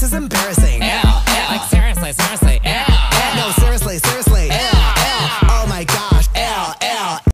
This is embarrassing.